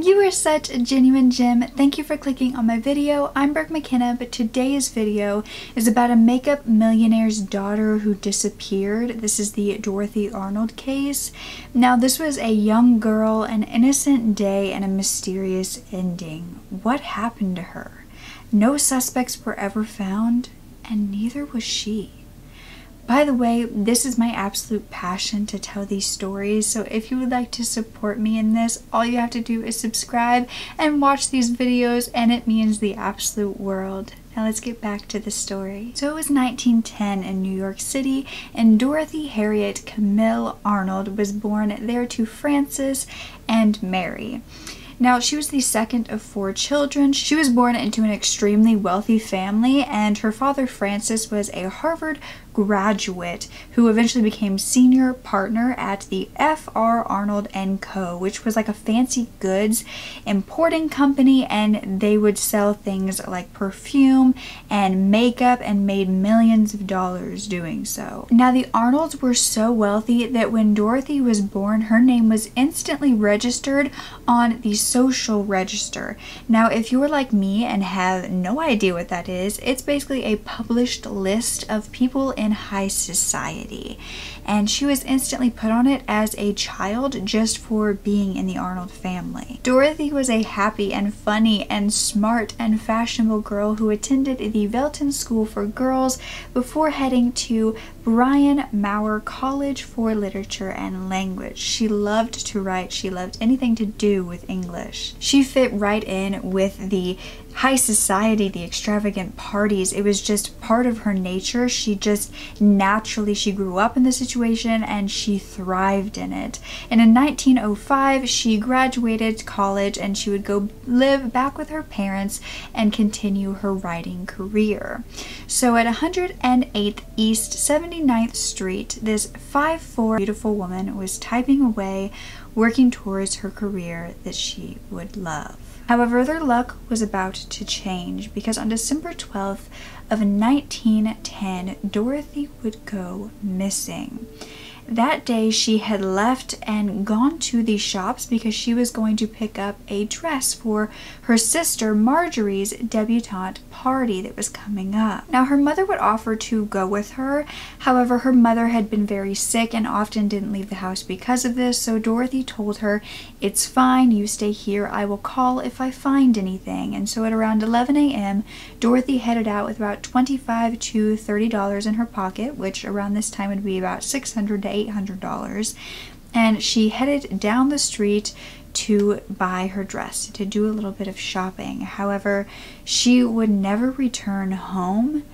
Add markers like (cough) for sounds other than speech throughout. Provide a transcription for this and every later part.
You are such a genuine gem. Thank you for clicking on my video. I'm Brooke Makenna, but today's video is about a makeup millionaire's daughter who disappeared. This is the Dorothy Arnold case. Now, this was a young girl, an innocent day, and a mysterious ending. What happened to her? No suspects were ever found, and neither was she. By the way, this is my absolute passion to tell these stories, so if you would like to support me in this, all you have to do is subscribe and watch these videos, and it means the absolute world. Now let's get back to the story. So it was 1910 in New York City, and Dorothy Harriet Camille Arnold was born there to Francis and Mary. Now, she was the second of four children. She was born into an extremely wealthy family, and her father, Francis, was a Harvard graduate who eventually became senior partner at the F.R. Arnold & Co., which was like a fancy goods importing company, and they would sell things like perfume and makeup and made millions of dollars doing so. Now, the Arnolds were so wealthy that when Dorothy was born, her name was instantly registered on the social register. Now, if you're like me and have no idea what that is, it's basically a published list of people in high society. And she was instantly put on it as a child just for being in the Arnold family. Dorothy was a happy and funny and smart and fashionable girl who attended the Veltin School for Girls before heading to Bryn Mawr College for Literature and Language. She loved to write. She loved anything to do with English. She fit right in with the high society, the extravagant parties. It was just part of her nature. She just naturally, she grew up in the situation and she thrived in it. And in 1905, she graduated college and she would go live back with her parents and continue her writing career. So at 108th East 79th Street, this 5'4 beautiful woman was typing away, working towards her career that she would love. However, their luck was about to change because on December 12th of 1910, Dorothy would go missing. That day she had left and gone to the shops because she was going to pick up a dress for her sister Marjorie's debutante party that was coming up. Now her mother would offer to go with her, however her mother had been very sick and often didn't leave the house because of this, so Dorothy told her, it's fine, you stay here, I will call if I find anything. And so at around 11 a.m., Dorothy headed out with about 25 to $30 in her pocket, which around this time would be about 600 to $800 and she headed down the street to buy her dress, to do a little bit of shopping. However, she would never return home.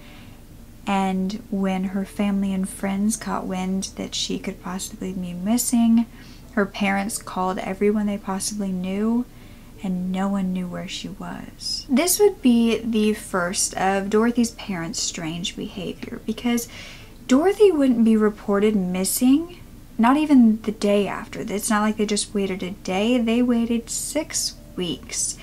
And when her family and friends caught wind that she could possibly be missing, her parents called everyone they possibly knew, and no one knew where she was. This would be the first of Dorothy's parents' strange behavior because Dorothy wouldn't be reported missing, not even the day after. It's not like they just waited a day, they waited six weeks.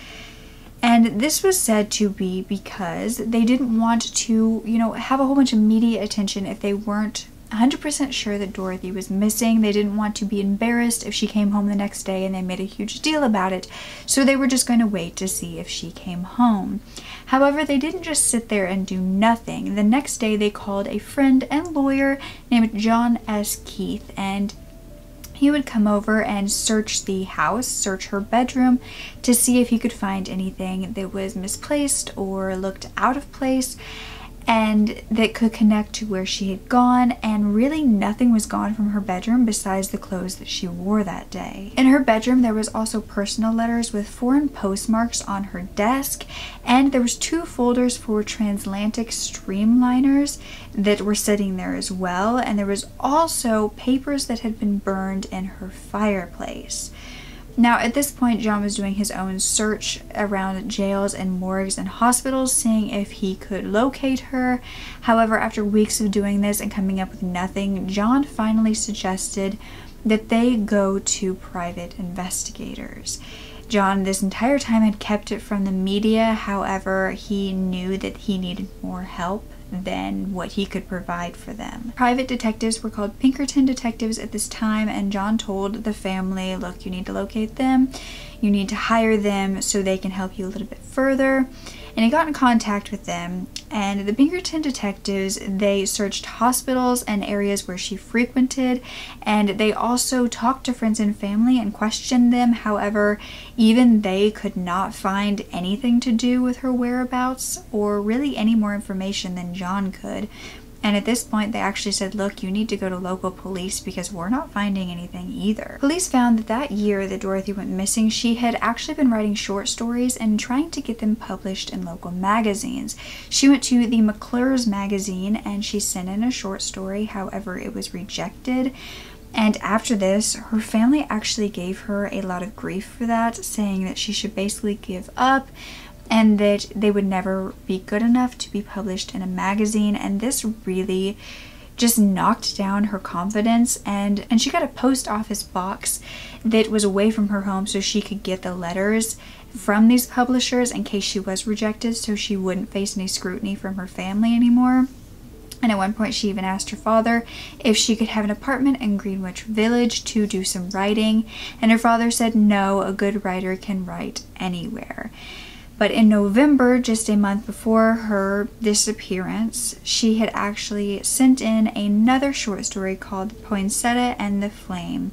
And this was said to be because they didn't want to, you know, have a whole bunch of media attention if they weren't 100% sure that Dorothy was missing. They didn't want to be embarrassed if she came home the next day and they made a huge deal about it. So they were just going to wait to see if she came home. However, they didn't just sit there and do nothing. The next day they called a friend and lawyer named John S. Keith and he would come over and search the house, search her bedroom to see if he could find anything that was misplaced or looked out of place and that could connect to where she had gone and really nothing was gone from her bedroom besides the clothes that she wore that day. In her bedroom there was also personal letters with foreign postmarks on her desk and there was two folders for transatlantic streamliners that were sitting there as well and there was also papers that had been burned in her fireplace. Now, at this point, John was doing his own search around jails and morgues and hospitals, seeing if he could locate her. However, after weeks of doing this and coming up with nothing, John finally suggested that they go to private investigators. John, this entire time, had kept it from the media. However, he knew that he needed more help than what he could provide for them. Private detectives were called Pinkerton detectives at this time, and John told the family, look, you need to locate them, you need to hire them so they can help you a little bit further and he got in contact with them. And the Pinkerton detectives they searched hospitals and areas where she frequented and they also talked to friends and family and questioned them. However even they could not find anything to do with her whereabouts or really any more information than John could and at this point, they actually said, look, you need to go to local police because we're not finding anything either. Police found that that year that Dorothy went missing, she had actually been writing short stories and trying to get them published in local magazines. She went to the McClure's magazine and she sent in a short story, however, it was rejected. And after this, her family actually gave her a lot of grief for that, saying that she should basically give up and that they would never be good enough to be published in a magazine and this really just knocked down her confidence and and she got a post office box that was away from her home so she could get the letters from these publishers in case she was rejected so she wouldn't face any scrutiny from her family anymore. And at one point, she even asked her father if she could have an apartment in Greenwich Village to do some writing. And her father said, No, a good writer can write anywhere. But in November, just a month before her disappearance, she had actually sent in another short story called Poinsetta and the Flame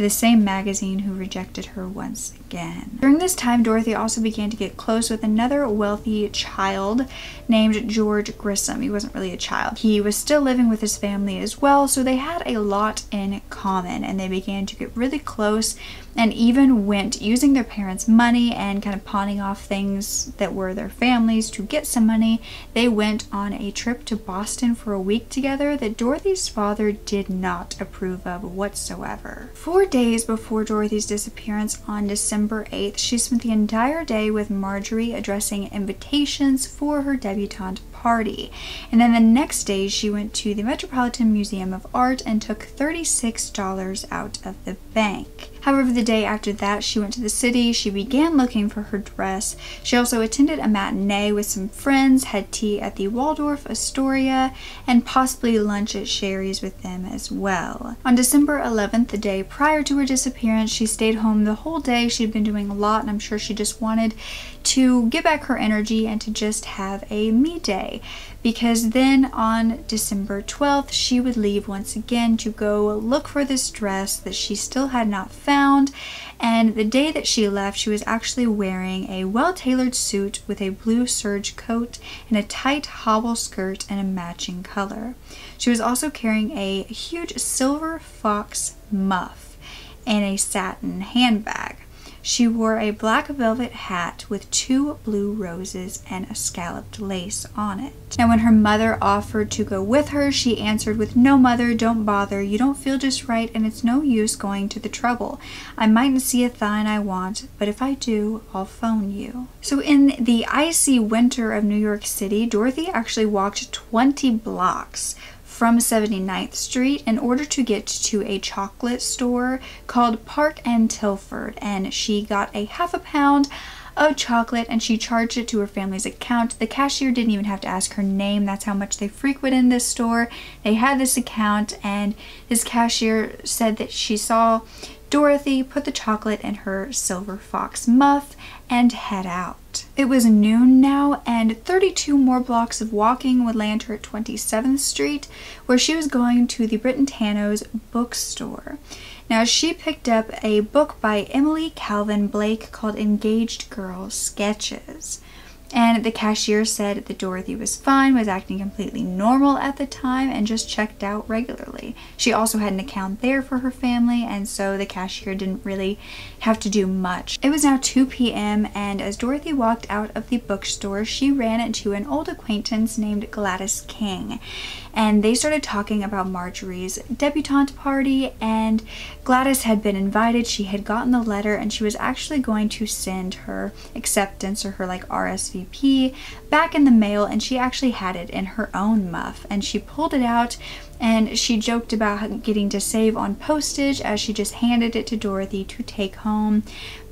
to the same magazine who rejected her once again. During this time, Dorothy also began to get close with another wealthy child named George Griscom. He wasn't really a child. He was still living with his family as well, so they had a lot in common and they began to get really close and even went using their parents' money and kind of pawning off things that were their families to get some money. They went on a trip to Boston for a week together that Dorothy's father did not approve of whatsoever. Four days before Dorothy's disappearance on December 8th, she spent the entire day with Marjorie addressing invitations for her debutante party. And then the next day, she went to the Metropolitan Museum of Art and took $36 out of the bank. However, the day after that, she went to the city. She began looking for her dress. She also attended a matinee with some friends, had tea at the Waldorf Astoria, and possibly lunch at Sherry's with them as well. On December 11th, the day prior to her disappearance, she stayed home the whole day. She'd been doing a lot, and I'm sure she just wanted to get back her energy and to just have a me day because then on December 12th she would leave once again to go look for this dress that she still had not found and the day that she left she was actually wearing a well-tailored suit with a blue serge coat and a tight hobble skirt and a matching color. She was also carrying a huge silver fox muff and a satin handbag. She wore a black velvet hat with two blue roses and a scalloped lace on it. Now when her mother offered to go with her, she answered with, no mother, don't bother, you don't feel just right and it's no use going to the trouble. I mightn't see a thine I want, but if I do, I'll phone you. So in the icy winter of New York City, Dorothy actually walked 20 blocks from 79th Street in order to get to a chocolate store called Park and Tilford and she got a half a pound of chocolate and she charged it to her family's account. The cashier didn't even have to ask her name. That's how much they frequent in this store. They had this account and this cashier said that she saw Dorothy put the chocolate in her silver fox muff and head out. It was noon now and 32 more blocks of walking would land her at 27th Street where she was going to the Brentano's bookstore. Now she picked up a book by Emily Calvin Blake called Engaged Girl Sketches and the cashier said that Dorothy was fine, was acting completely normal at the time, and just checked out regularly. She also had an account there for her family, and so the cashier didn't really have to do much. It was now 2 p.m., and as Dorothy walked out of the bookstore, she ran into an old acquaintance named Gladys King, and they started talking about Marjorie's debutante party, and Gladys had been invited, she had gotten the letter, and she was actually going to send her acceptance or her like RSVP back in the mail and she actually had it in her own muff and she pulled it out and she joked about getting to save on postage as she just handed it to Dorothy to take home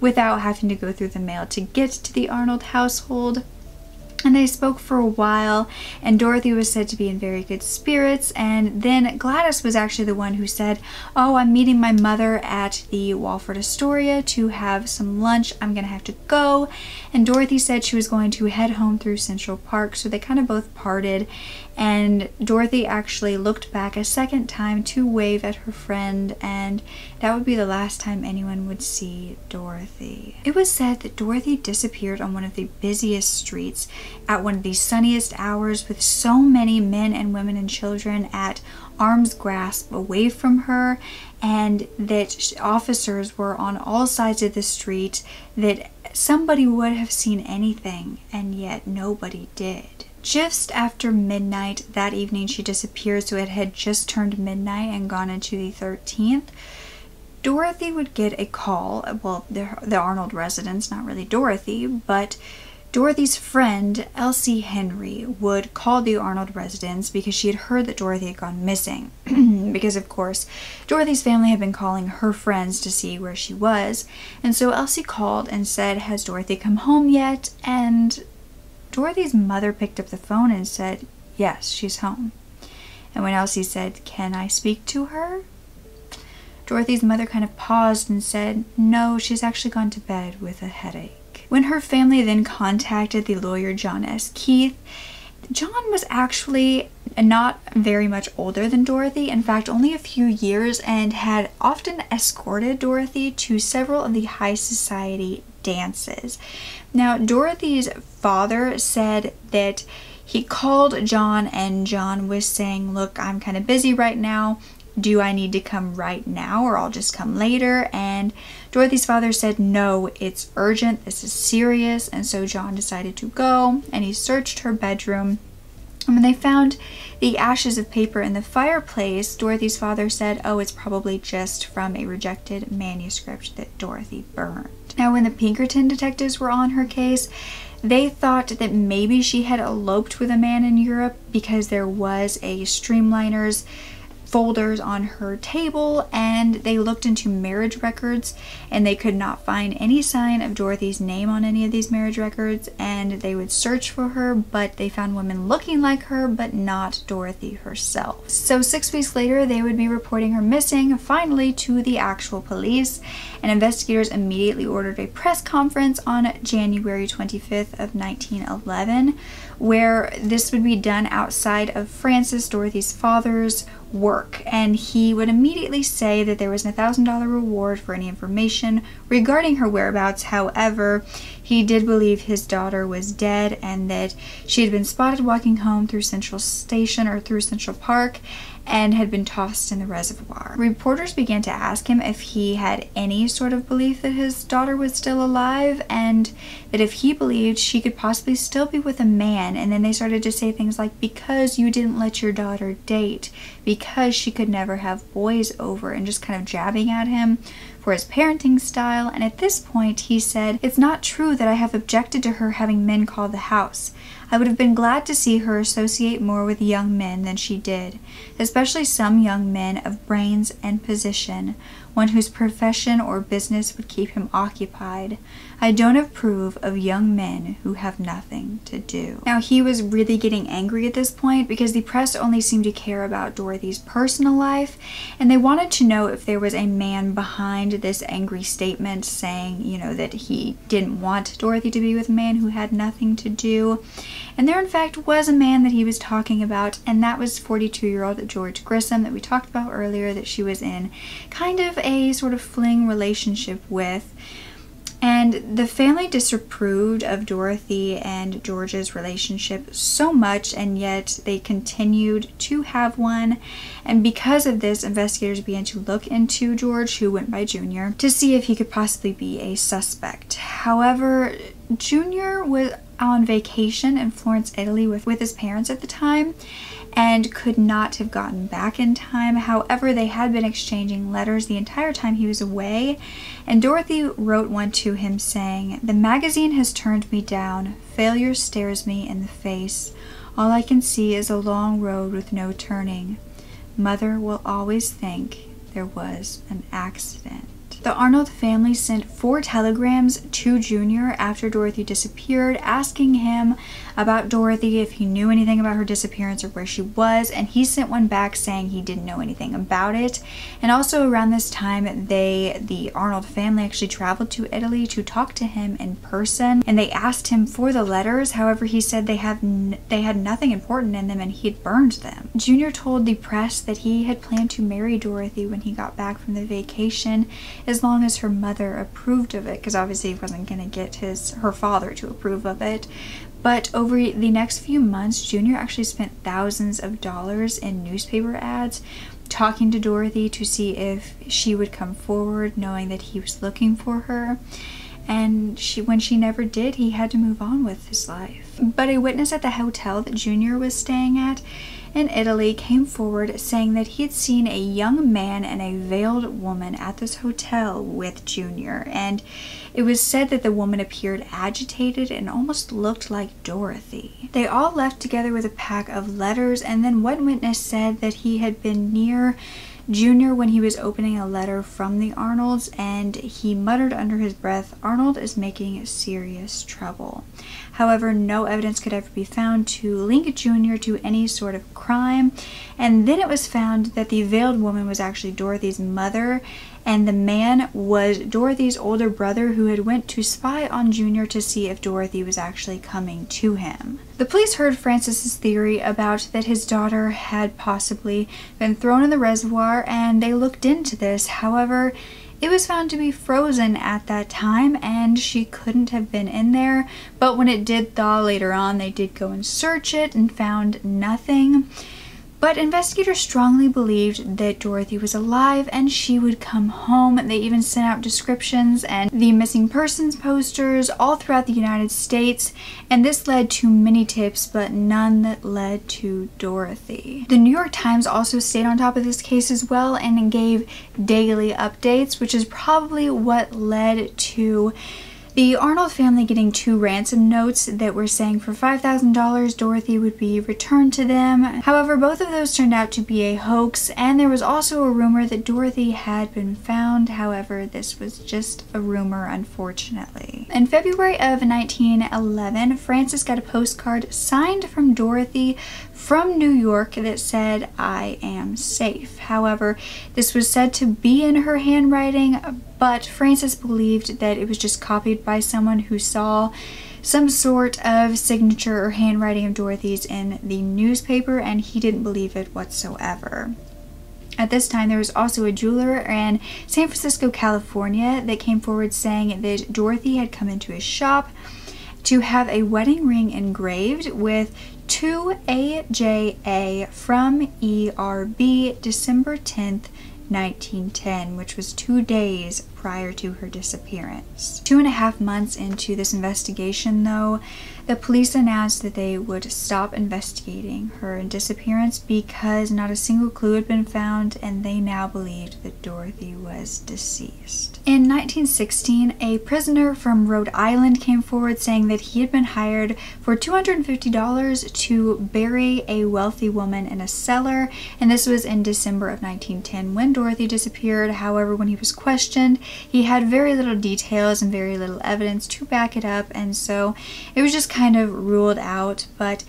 without having to go through the mail to get to the Arnold household. And they spoke for a while and dorothy was said to be in very good spirits and then gladys was actually the one who said oh i'm meeting my mother at the Waldorf Astoria to have some lunch. I'm gonna have to go and dorothy said she was going to head home through central park so they kind of both parted and Dorothy actually looked back a second time to wave at her friend and that would be the last time anyone would see Dorothy. It was said that Dorothy disappeared on one of the busiest streets at one of the sunniest hours with so many men and women and children at arm's grasp away from her and that officers were on all sides of the street that somebody would have seen anything and yet nobody did. Just after midnight that evening, she disappeared, so it had just turned midnight and gone into the 13th. Dorothy would get a call, well, the, the Arnold residence, not really Dorothy, but Dorothy's friend, Elsie Henry, would call the Arnold residence because she had heard that Dorothy had gone missing. (clears throat) because, of course, Dorothy's family had been calling her friends to see where she was. And so Elsie called and said, Has Dorothy come home yet? And Dorothy's mother picked up the phone and said, Yes, she's home. And when Elsie said, Can I speak to her? Dorothy's mother kind of paused and said, No, she's actually gone to bed with a headache. When her family then contacted the lawyer John S. Keith, John was actually not very much older than Dorothy, in fact, only a few years, and had often escorted Dorothy to several of the high society dances. Now, Dorothy's father said that he called John and John was saying, Look, I'm kind of busy right now. Do I need to come right now or I'll just come later? And Dorothy's father said, No, it's urgent. This is serious. And so John decided to go and he searched her bedroom. And when they found the ashes of paper in the fireplace, Dorothy's father said, Oh, it's probably just from a rejected manuscript that Dorothy burned. Now, when the Pinkerton detectives were on her case, they thought that maybe she had eloped with a man in Europe because there was a Streamliners folders on her table and they looked into marriage records and they could not find any sign of Dorothy's name on any of these marriage records and they would search for her but they found women looking like her but not Dorothy herself. So six weeks later they would be reporting her missing finally to the actual police and investigators immediately ordered a press conference on January 25th of 1911 where this would be done outside of Francis Dorothy's father's work, and he would immediately say that there was a $1,000 reward for any information regarding her whereabouts. However, he did believe his daughter was dead and that she had been spotted walking home through Central Station or through Central Park and had been tossed in the reservoir. Reporters began to ask him if he had any sort of belief that his daughter was still alive and that if he believed she could possibly still be with a man. And then they started to say things like, because you didn't let your daughter date, because she could never have boys over, and just kind of jabbing at him for his parenting style. And at this point, he said, It's not true that I have objected to her having men call the house. I would have been glad to see her associate more with young men than she did, especially some young men of brains and position, one whose profession or business would keep him occupied. I don't approve of young men who have nothing to do. Now, he was really getting angry at this point because the press only seemed to care about Dorothy's personal life, and they wanted to know if there was a man behind this angry statement saying, you know, that he didn't want Dorothy to be with a man who had nothing to do. And there, in fact, was a man that he was talking about, and that was 42 year old George Griscom that we talked about earlier, that she was in kind of a sort of fling relationship with. And the family disapproved of Dorothy and George's relationship so much, and yet they continued to have one. And because of this, investigators began to look into George, who went by Junior, to see if he could possibly be a suspect. However, Junior was on vacation in Florence, Italy with, with his parents at the time, and could not have gotten back in time. However, they had been exchanging letters the entire time he was away, and Dorothy wrote one to him saying, The magazine has turned me down. Failure stares me in the face. All I can see is a long road with no turning. Mother will always think there was an accident. The Arnold family sent four telegrams to Junior after Dorothy disappeared, asking him about Dorothy if he knew anything about her disappearance or where she was, and he sent one back saying he didn't know anything about it. And also around this time, they, the Arnold family, actually traveled to Italy to talk to him in person, and they asked him for the letters. However, he said they have they had nothing important in them, and he had burned them. Junior told the press that he had planned to marry Dorothy when he got back from the vacation, as long as her mother approved of it, because obviously he wasn't going to get his her father to approve of it. But over the next few months, Junior actually spent thousands of dollars in newspaper ads talking to Dorothy to see if she would come forward, knowing that he was looking for her. And she, when she never did, he had to move on with his life. But a witness at the hotel that Junior was staying at in Italy came forward saying that he had seen a young man and a veiled woman at this hotel with Junior, and it was said that the woman appeared agitated and almost looked like Dorothy. They all left together with a pack of letters, and then one witness said that he had been near Junior when he was opening a letter from the Arnolds and he muttered under his breath, Arnold is making serious trouble. However, no evidence could ever be found to link Junior to any sort of crime. And then it was found that the veiled woman was actually Dorothy's mother and the man was Dorothy's older brother who had went to spy on Junior to see if Dorothy was actually coming to him. The police heard Francis's theory about that his daughter had possibly been thrown in the reservoir and they looked into this. However, it was found to be frozen at that time and she couldn't have been in there, but when it did thaw later on, they did go and search it and found nothing. But investigators strongly believed that Dorothy was alive and she would come home. They even sent out descriptions and the missing persons posters all throughout the United States, and this led to many tips, but none that led to Dorothy. The New York Times also stayed on top of this case as well and gave daily updates, which is probably what led to the Arnold family getting two ransom notes that were saying for $5,000 Dorothy would be returned to them. However, both of those turned out to be a hoax and there was also a rumor that Dorothy had been found. However, this was just a rumor unfortunately. In February of 1911, Francis got a postcard signed from Dorothy from New York that said, I am safe. However, this was said to be in her handwriting, but Francis believed that it was just copied by someone who saw some sort of signature or handwriting of Dorothy's in the newspaper, and he didn't believe it whatsoever. At this time, there was also a jeweler in San Francisco, California that came forward saying that Dorothy had come into his shop to have a wedding ring engraved with 2AJA from ERB December 10th, 1910, which was two days prior to her disappearance. Two and a half months into this investigation, though, the police announced that they would stop investigating her disappearance because not a single clue had been found and they now believed that Dorothy was deceased. In 1916, a prisoner from Rhode Island came forward saying that he had been hired for $250 to bury a wealthy woman in a cellar, and this was in December of 1910 when Dorothy disappeared. However, when he was questioned, he had very little details and very little evidence to back it up, and so it was just kind of ruled out. But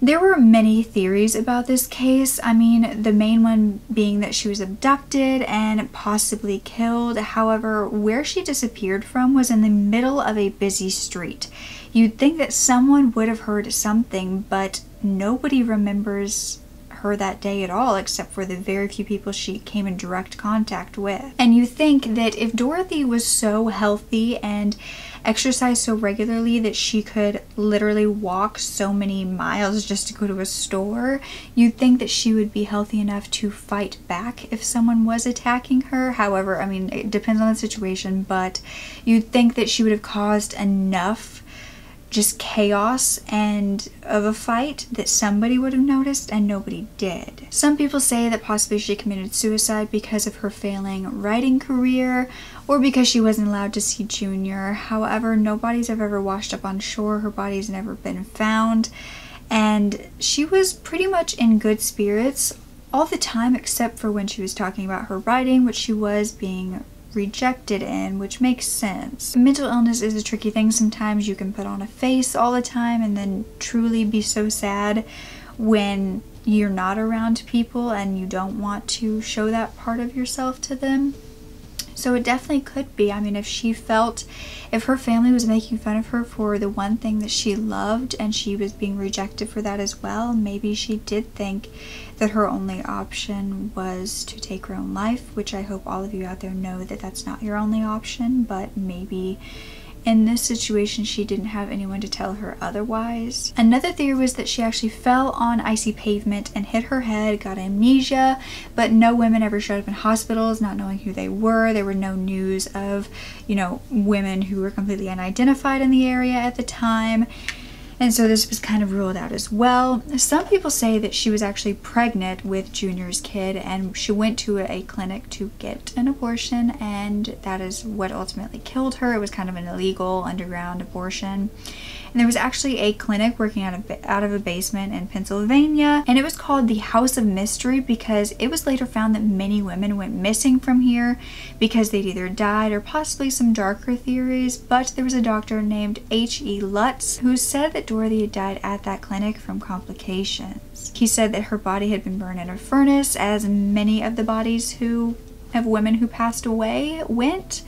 there were many theories about this case. I mean, the main one being that she was abducted and possibly killed. However, where she disappeared from was in the middle of a busy street. You'd think that someone would have heard something, but nobody remembers her that day at all except for the very few people she came in direct contact with. And you think that if Dorothy was so healthy and exercised so regularly that she could literally walk so many miles just to go to a store, you'd think that she would be healthy enough to fight back if someone was attacking her. However, I mean, it depends on the situation, but you'd think that she would have caused enough just chaos and of a fight that somebody would have noticed and nobody did. Some people say that possibly she committed suicide because of her failing writing career or because she wasn't allowed to see Junior. However, nobody's ever washed up on shore. Her body's never been found. And she was pretty much in good spirits all the time except for when she was talking about her writing, which she was being rejected in, which makes sense. Mental illness is a tricky thing. Sometimes you can put on a face all the time and then truly be so sad when you're not around people and you don't want to show that part of yourself to them. So it definitely could be. I mean, if she felt, if her family was making fun of her for the one thing that she loved and she was being rejected for that as well, maybe she did think that her only option was to take her own life, which I hope all of you out there know that that's not your only option, but maybe in this situation, she didn't have anyone to tell her otherwise. Another theory was that she actually fell on icy pavement and hit her head, got amnesia, but no women ever showed up in hospitals not knowing who they were. There were no news of, you know, women who were completely unidentified in the area at the time. And so this was kind of ruled out as well. Some people say that she was actually pregnant with Junior's kid and she went to a clinic to get an abortion and that is what ultimately killed her. It was kind of an illegal underground abortion. And there was actually a clinic working out of, out of a basement in Pennsylvania. And it was called the House of Mystery because it was later found that many women went missing from here because they'd either died or possibly some darker theories. But there was a doctor named H.E. Lutz who said that Dorothy had died at that clinic from complications. He said that her body had been burned in a furnace as many of the bodies who of women who passed away went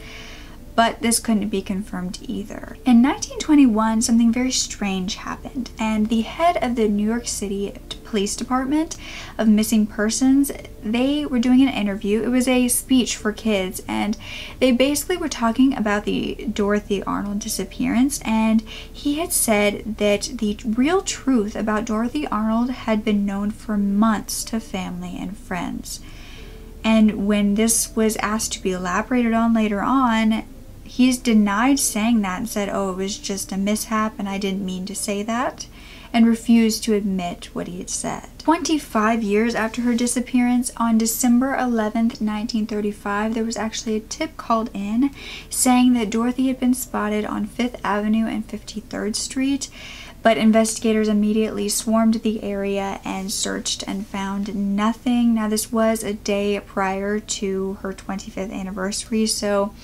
but this couldn't be confirmed either. In 1921, something very strange happened, and the head of the New York City Police Department of Missing Persons, they were doing an interview. It was a speech for kids, and they basically were talking about the Dorothy Arnold disappearance, and he had said that the real truth about Dorothy Arnold had been known for months to family and friends. And when this was asked to be elaborated on later on, He's denied saying that and said, oh, it was just a mishap and I didn't mean to say that, and refused to admit what he had said. 25 years after her disappearance, on December 11th, 1935, there was actually a tip called in saying that Dorothy had been spotted on 5th Avenue and 53rd Street but investigators immediately swarmed the area and searched and found nothing. Now, this was a day prior to her 25th anniversary, so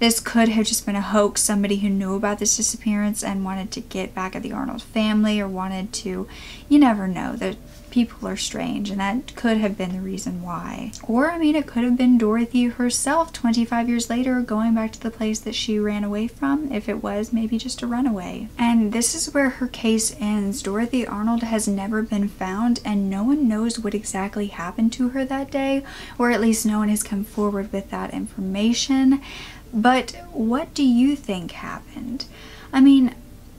this could have just been a hoax, somebody who knew about this disappearance and wanted to get back at the Arnold family or wanted to, you never know, that people are strange and that could have been the reason why. Or, I mean, it could have been Dorothy herself 25 years later going back to the place that she ran away from, if it was maybe just a runaway. And this is where her case ends. Dorothy Arnold has never been found and no one knows what exactly happened to her that day, or at least no one has come forward with that information. But what do you think happened? I mean,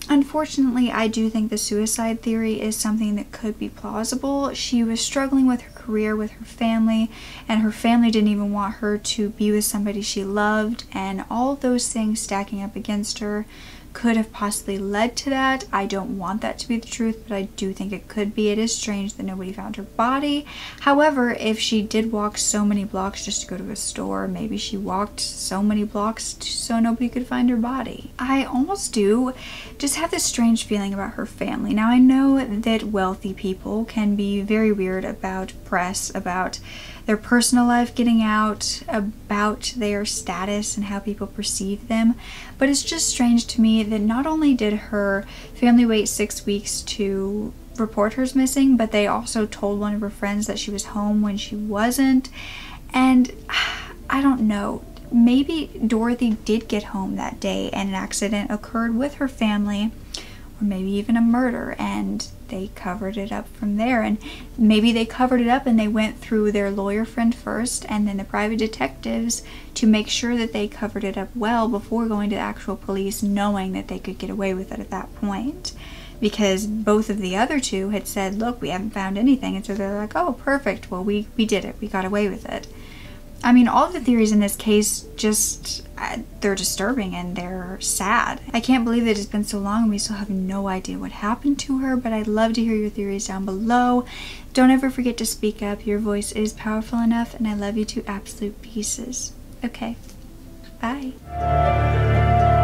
unfortunately, I do think the suicide theory is something that could be plausible. She was struggling with her career, with her family, and her family didn't even want her to be with somebody she loved, and all those things stacking up against her could have possibly led to that. I don't want that to be the truth, but I do think it could be. It is strange that nobody found her body. However, if she did walk so many blocks just to go to a store, maybe she walked so many blocks so nobody could find her body. I almost do just have this strange feeling about her family. Now, I know that wealthy people can be very weird about press, about their personal life getting out, about their status and how people perceive them. But it's just strange to me that not only did her family wait six weeks to report her missing, but they also told one of her friends that she was home when she wasn't. And (sighs) I don't know. Maybe Dorothy did get home that day and an accident occurred with her family or maybe even a murder and they covered it up from there. And maybe they covered it up and they went through their lawyer friend first and then the private detectives to make sure that they covered it up well before going to the actual police knowing that they could get away with it at that point. Because both of the other two had said look we haven't found anything. And so they're like oh perfect. Well we we did it. We got away with it I mean, all of the theories in this case just, uh, they're disturbing and they're sad. I can't believe that it's been so long and we still have no idea what happened to her, but I'd love to hear your theories down below. Don't ever forget to speak up. Your voice is powerful enough and I love you to absolute pieces. Okay, bye.